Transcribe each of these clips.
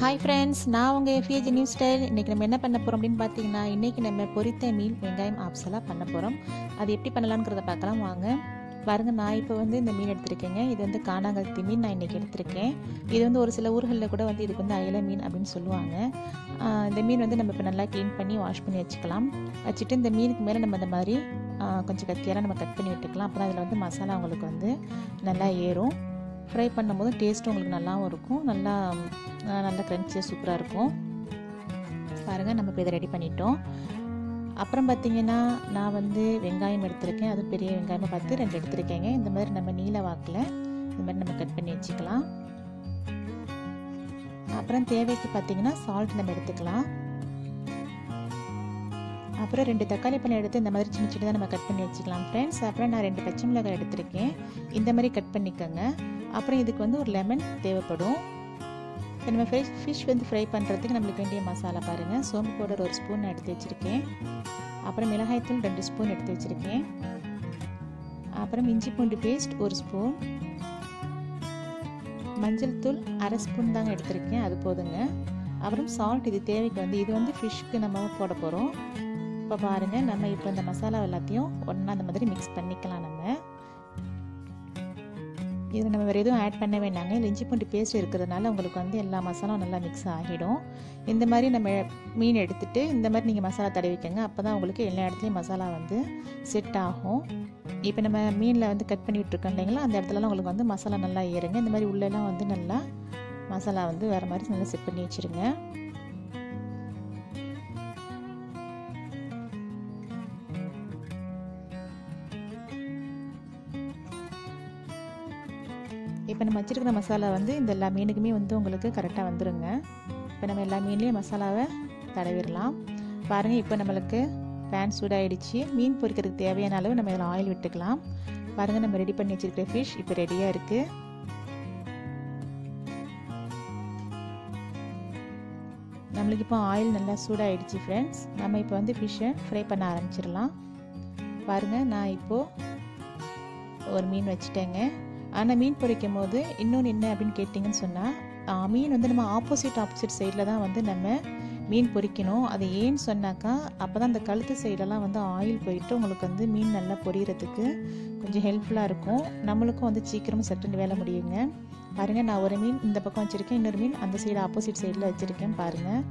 Hi friends நான் உங்கள் FAG news style இன்றைக்கி நம்ம என்ன பண்ண போகிறோம் அப்படின்னு பார்த்தீங்கன்னா இன்றைக்கி நம்ம பொரித்த மீன் வெங்காயம் ஆப்ஸலாக பண்ண போகிறோம் அது எப்படி பண்ணலாம்ங்கிறத பார்க்கலாம் வாங்க. பாருங்க நான் இப்போ வந்து இந்த மீன் எடுத்திருக்கேங்க. இது வந்து காணாங்கத்தி மீன் நான் இன்றைக்கி எடுத்திருக்கேன். இது வந்து ஒரு சில ஊர்களில் கூட வந்து இதுக்கு வந்து அயல மீன் அப்படின்னு சொல்லுவாங்க. இந்த மீன் வந்து நம்ம இப்போ நல்லா க்ளீன் பண்ணி வாஷ் பண்ணி வச்சுக்கலாம். வச்சுட்டு இந்த மீனுக்கு மேலே நம்ம இந்த மாதிரி கொஞ்சம் கத்தியால் நம்ம கட் பண்ணி விட்டுக்கலாம். அப்போ அதில் வந்து மசாலா உங்களுக்கு வந்து நல்லா ஏறும். ஃப்ரை பண்ணும்போது டேஸ்ட்டும் உங்களுக்கு நல்லாவும் இருக்கும். நல்லா நல்லா க்ரன்ச்சியாக சூப்பராக இருக்கும். பாருங்கள் நம்ம இப்போ இதை ரெடி பண்ணிட்டோம். அப்புறம் பார்த்திங்கன்னா நான் வந்து வெங்காயம் எடுத்திருக்கேன். அது பெரிய வெங்காயமாக பார்த்து ரெண்டு எடுத்திருக்கேங்க. இந்த மாதிரி நம்ம நீல வாக்கில் இந்த மாதிரி நம்ம கட் பண்ணி வச்சுக்கலாம். அப்புறம் தேவைக்கு பார்த்தீங்கன்னா சால்ட் நம்ம எடுத்துக்கலாம். அப்புறம் ரெண்டு தக்காளி பழம் எடுத்து இந்த மாதிரி சின்ன சின்னதாக நம்ம கட் பண்ணி வச்சுக்கலாம் ஃப்ரெண்ட்ஸ் அப்புறம் நான் ரெண்டு பச்சை மிளகாய் எடுத்திருக்கேன். இந்த மாதிரி கட் பண்ணிக்கோங்க. அப்புறம் இதுக்கு வந்து ஒரு லெமன் தேவைப்படும். இப்போ நம்ம ஃப்ரை ஃபிஷ் வந்து ஃப்ரை பண்ணுறதுக்கு நம்மளுக்கு வேண்டிய மசாலா பாருங்கள் சோம்பு பவுடர் ஒரு ஸ்பூன் நான் எடுத்து வச்சுருக்கேன். அப்புறம் மிளகாய்த்தூள் ரெண்டு ஸ்பூன் எடுத்து வச்சுருக்கேன். அப்புறம் இஞ்சி பூண்டு பேஸ்ட் ஒரு ஸ்பூன் மஞ்சள் தூள் அரை ஸ்பூன் தாங்க எடுத்திருக்கேன். அது போதுங்க. அப்புறம் சால்ட் இது தேவைக்கு வந்து இது வந்து ஃபிஷ்க்கு நம்ம போட போகிறோம் இப்போ பாருங்கள் நம்ம இப்போ இந்த மசாலா எல்லாத்தையும் ஒன்றா அந்த மாதிரி மிக்ஸ் பண்ணிக்கலாம் நம்ம. இது நம்ம வேறு எதுவும் ஆட் பண்ண வேண்டாங்க. இல்லை இஞ்சி பூண்டு பேஸ்ட் இருக்கிறதுனால உங்களுக்கு வந்து எல்லா மசாலாவும் நல்லா மிக்ஸ் ஆகிடும். இந்த மாதிரி நம்ம மீன் எடுத்துகிட்டு இந்த மாதிரி நீங்கள் மசாலா தடவிக்கங்க. அப்போ தான் உங்களுக்கு எல்லா இடத்துலையும் மசாலா வந்து செட் ஆகும். இப்போ நம்ம மீனில் வந்து கட் பண்ணி விட்ருக்கோம் இல்லைங்களா? அந்த இடத்துலலாம் உங்களுக்கு வந்து மசாலா நல்லா ஏறுங்க. இந்த மாதிரி உள்ளெல்லாம் வந்து நல்லா மசாலா வந்து வேறு மாதிரி நல்லா செட் பண்ணி வச்சுருங்க. இப்போ நம்ம வச்சுருக்கிற மசாலா வந்து இந்த எல்லா மீனுக்குமே வந்து உங்களுக்கு கரெக்டாக வந்துடுங்க இப்போ நம்ம எல்லா மீன்லேயும் மசாலாவை தடவிடலாம். பாருங்கள் இப்போ நம்மளுக்கு பேன் சூடாகிடுச்சு மீன் பொரிக்கிறதுக்கு தேவையான அளவு நம்ம இதில் ஆயில் விட்டுக்கலாம். பாருங்கள் நம்ம ரெடி பண்ணி வச்சுருக்கிற ஃபிஷ் இப்போ ரெடியாக இருக்குது நம்மளுக்கு இப்போ ஆயில் நல்லா சூடாகிடுச்சு ஃப்ரெண்ட்ஸ் நம்ம இப்போ வந்து ஃபிஷ்ஷை ஃப்ரை பண்ண ஆரம்பிச்சிடலாம். பாருங்கள் நான் இப்போது ஒரு மீன் வச்சுட்டேங்க. ஆனால் மீன் பொறிக்கும் போது இன்னொன்று என்ன அப்படின்னு கேட்டிங்கன்னு சொன்னால் மீன் வந்து நம்ம ஆப்போசிட் ஆப்போசிட் சைடில் தான் வந்து நம்ம மீன் பொறிக்கணும் அது ஏன்னு சொன்னாக்கா அப்போ தான் அந்த கழுத்து சைடெல்லாம் வந்து ஆயில் போயிட்டு உங்களுக்கு வந்து மீன் நல்லா பொரியறதுக்கு கொஞ்சம் ஹெல்ப்ஃபுல்லாக இருக்கும். நம்மளுக்கும் வந்து சீக்கிரமாக சட்டுன்னு வேலை முடியுங்க. பாருங்கள் நான் ஒரு மீன் இந்த பக்கம் வச்சுருக்கேன் இன்னொரு மீன் அந்த சைடு ஆப்போசிட் சைடில் வச்சுருக்கேன் பாருங்கள்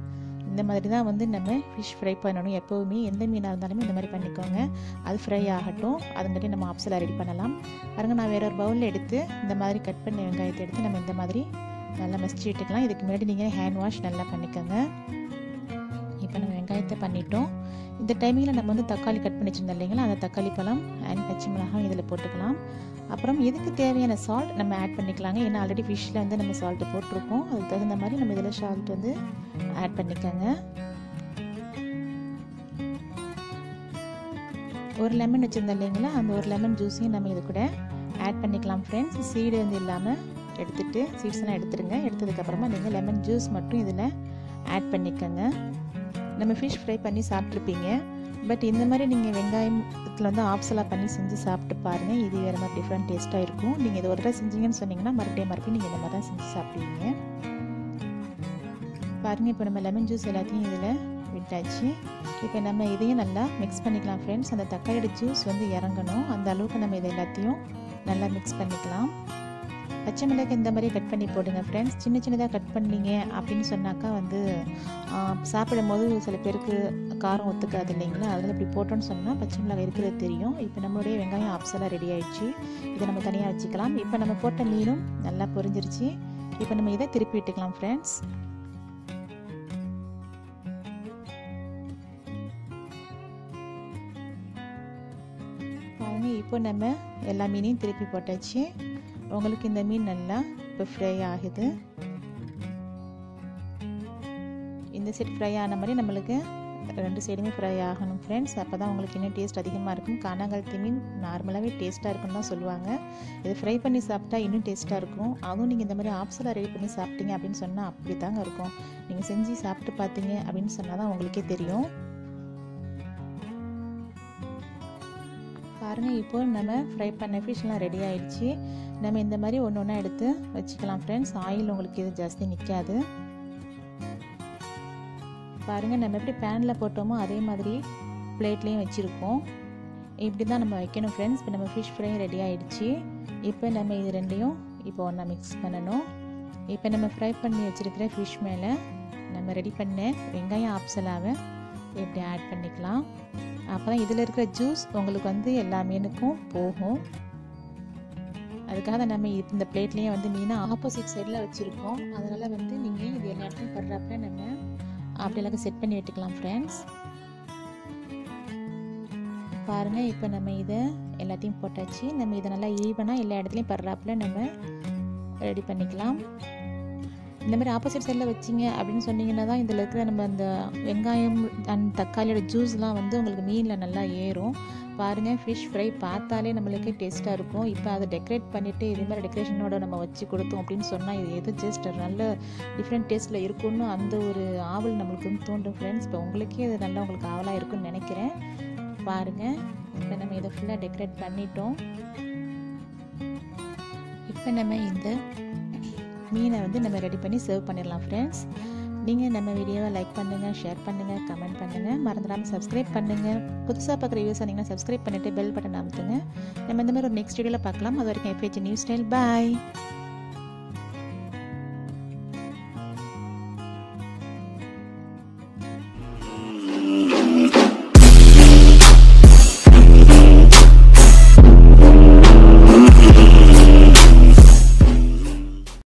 இந்த மாதிரி தான் வந்து நம்ம ஃபிஷ் ஃப்ரை பண்ணணும். எப்போவுமே எந்த மீனாக இருந்தாலுமே இந்த மாதிரி பண்ணிக்கோங்க. அது ஃப்ரை ஆகட்டும். அதுங்காட்டி நம்ம ஆப்ஸில் ரெடி பண்ணலாம். பாருங்கள் நான் வேற ஒரு பவுலில் எடுத்து இந்த மாதிரி கட் பண்ண வெங்காயத்தை எடுத்து நம்ம இந்த மாதிரி நல்லா மசிச்சு விட்டுக்கலாம். இதுக்கு முன்னாடி நீங்கள் ஹேண்ட் வாஷ் நல்லா பண்ணிக்கோங்க. இப்போ நம்ம வெங்காயத்தை பண்ணிட்டோம். இந்த டைமிங்கில் நம்ம வந்து தக்காளி கட் பண்ணி வச்சுருந்தோம் இல்லைங்களா? அந்த தக்காளி பழம் அண்ட் பச்சை மிளகாய் இதில் போட்டுக்கலாம். அப்புறம் இதுக்கு தேவையான சால்ட் நம்ம ஆட் பண்ணிக்கலாங்க? ஏன்னா ஆல்ரெடி ஃபிஷ்ஷில் வந்து நம்ம சால்ட்டு போட்டிருக்கோம். அதுக்கு தகுந்த மாதிரி நம்ம இதில் சால்ட் வந்து ஆட் பண்ணிக்கோங்க. ஒரு லெமன் வச்சுருந்தோம் இல்லைங்களா? அந்த ஒரு லெமன் ஜூஸையும் நம்ம இது கூட ஆட் பண்ணிக்கலாம் ஃப்ரெண்ட்ஸ் சீடு வந்து இல்லாமல் எடுத்துகிட்டு சீட்ஸ்லாம் எடுத்துடுங்க எடுத்ததுக்கப்புறமா நீங்கள் லெமன் ஜூஸ் மட்டும் இதில் ஆட் பண்ணிக்கோங்க. நம்ம ஃபிஷ் ஃப்ரை பண்ணி சாப்பிட்ருப்பீங்க பட் இந்த மாதிரி நீங்கள் வெங்காயத்தில் வந்து ஆப்ஸலாக பண்ணி செஞ்சு சாப்பிட்டு பாருங்கள் இது வேறு மாதிரி டிஃப்ரெண்ட் டேஸ்ட்டாக இருக்கும். நீங்கள் இது ஒரு தடவை செஞ்சீங்கன்னு சொன்னீங்கன்னா மறுபடியும் மறுபடியும் நீங்கள் இந்த மாதிரி தான் செஞ்சு சாப்பிடுவீங்க. பாருங்கள் இப்போ நம்ம லெமன் ஜூஸ் எல்லாத்தையும் இதில் விட்டாச்சு. இப்போ நம்ம இதையும் நல்லா மிக்ஸ் பண்ணிக்கலாம் ஃப்ரெண்ட்ஸ் அந்த தக்காளியோட ஜூஸ் வந்து இறங்கணும். அந்த அளவுக்கு நம்ம இதை எல்லாத்தையும் நல்லா மிக்ஸ் பண்ணிக்கலாம். பச்சை மிளகாய் இந்த மாதிரி கட் பண்ணி போடுங்க ஃப்ரெண்ட்ஸ் சின்ன சின்னதாக கட் பண்ணீங்க அப்படின்னு சொன்னாக்கா வந்து சாப்பிடும் போது சில பேருக்கு காரம் ஒத்துக்காது இல்லைங்களா? அதில் இப்படி போட்டோன்னு சொன்னால் பச்சை மிளகாய் இருக்கிறது தெரியும். இப்போ நம்மளுடைய வெங்காயம் ஆப்ஸெல்லாம் ரெடி ஆயிடுச்சு. இதை நம்ம தனியாக வச்சுக்கலாம். இப்போ நம்ம போட்ட மீனும் நல்லா பொரிஞ்சிருச்சு. இப்போ நம்ம இதை திருப்பி விட்டுக்கலாம் ஃப்ரெண்ட்ஸ் இப்போ நம்ம எல்லா மீனையும் திருப்பி போட்டாச்சு. உங்களுக்கு இந்த மீன் நல்லா இப்போ ஃப்ரை ஆகுது. இந்த சைடு ஃப்ரை ஆன மாதிரி நம்மளுக்கு ரெண்டு சைடுமே ஃப்ரை ஆகணும் ஃப்ரெண்ட்ஸ் அப்போ தான் உங்களுக்கு இன்னும் டேஸ்ட் அதிகமாக இருக்கும். கானாங்கழுத்தி மீன் நார்மலாகவே டேஸ்ட்டாக இருக்குன்னு தான் சொல்லுவாங்க. இது ஃப்ரை பண்ணி சாப்பிட்டா இன்னும் டேஸ்ட்டாக இருக்கும். அதுவும் நீங்கள் இந்த மாதிரி ஆப்ஸலாக ரெடி பண்ணி சாப்பிட்டீங்க அப்படின்னு சொன்னால் அப்படி தாங்க இருக்கும். நீங்கள் செஞ்சு சாப்பிட்டு பார்த்தீங்க அப்படின்னு சொன்னால் தான் உங்களுக்கே தெரியும். பாருங்கள் இப்போ நம்ம ஃப்ரை பண்ண ஃபிஷ்லாம் ரெடி ஆயிடுச்சு. நம்ம இந்த மாதிரி ஒன்று ஒன்றா எடுத்து வச்சுக்கலாம் ஃப்ரெண்ட்ஸ் ஆயில் உங்களுக்கு இது ஜாஸ்தி நிற்காது பாருங்கள் நம்ம எப்படி பேனில் போட்டோமோ அதே மாதிரி பிளேட்லேயும் வச்சுருக்கோம் இப்படி தான் நம்ம வைக்கணும் ஃப்ரெண்ட்ஸ் இப்போ நம்ம ஃபிஷ் ஃப்ரை ரெடி ஆகிடுச்சு இப்போ நம்ம இது ரெண்டையும் இப்போ ஒன்றா மிக்ஸ் பண்ணணும். இப்போ நம்ம ஃப்ரை பண்ணி வச்சுருக்கிற ஃபிஷ் மேலே நம்ம ரெடி பண்ண வெங்காயம் ஆப்சலாவை இப்படி ஆட் பண்ணிக்கலாம். அப்போ தான் இதில் இருக்கிற ஜூஸ் உங்களுக்கு வந்து எல்லா மீனுக்கும் போகும். அதுக்காக நம்ம இந்த பிளேட்லேயும் வந்து மீனை ஆப்போசிட் சைடில் வச்சுருக்கோம். அதனால் வந்து நீங்கள் இது எல்லா இடத்துலையும் படுறப்ப நம்ம அப்படி எல்லாத்தையும் செட் பண்ணி விட்டுக்கலாம் ஃப்ரெண்ட்ஸ் பாருங்கள் இப்போ நம்ம இதை எல்லாத்தையும் போட்டாச்சு. நம்ம இதை நல்லா ஈவனாக எல்லா இடத்துலையும் படுறாப்புல நம்ம ரெடி பண்ணிக்கலாம். இந்த மாதிரி ஆப்போசிட் சைடில் வச்சிங்க அப்படின்னு சொன்னீங்கன்னா தான் இதில் இருக்கிற நம்ம அந்த வெங்காயம் அண்ட் தக்காளியோட ஜூஸ்லாம் வந்து உங்களுக்கு மீனில் நல்லா ஏறும். பாருங்கள் ஃபிஷ் ஃப்ரை பார்த்தாலே நம்மளுக்கு டேஸ்ட்டாக இருக்கும். இப்போ அதை டெக்கரேட் பண்ணிவிட்டு இதே மாதிரி டெக்கரேஷனோட நம்ம வச்சு கொடுத்தோம் அப்படின்னு சொன்னால் இது எது ஜஸ்ட் நல்ல டிஃப்ரெண்ட் டேஸ்ட்டில் இருக்கும்னு அந்த ஒரு ஆவல் நம்மளுக்கு வந்து தோன்றும் ஃப்ரெண்ட்ஸ் இப்போ உங்களுக்கே அது நல்லா உங்களுக்கு ஆவலாக இருக்கும்னு நினைக்கிறேன். பாருங்கள் இப்போ நம்ம இதை ஃபுல்லாக டெக்கரேட் பண்ணிட்டோம். இப்போ நம்ம இந்த மீனை வந்து நம்ம ரெடி பண்ணி சர்வ் பண்ணிடலாம் ஃப்ரெண்ட்ஸ் நீங்கள் நம்ம வீடியோவை லைக் பண்ணுங்கள் ஷேர் பண்ணுங்கள் கமெண்ட் பண்ணுங்கள் மறந்துடாமல் சப்ஸ்கிரைப் பண்ணுங்கள் புதுசாக பார்க்குற வியூஸ் வந்தீங்கன்னா சப்ஸ்கிரைப் பண்ணிவிட்டு பெல் பட்டன் அமுத்துங்க. நம்ம இந்த மாதிரி ஒரு நெக்ஸ்ட் வீடியோவில் பார்க்கலாம். அது வரைக்கும் எஃப்ஹெச் நியூஸ் ஸ்டைல் பாய்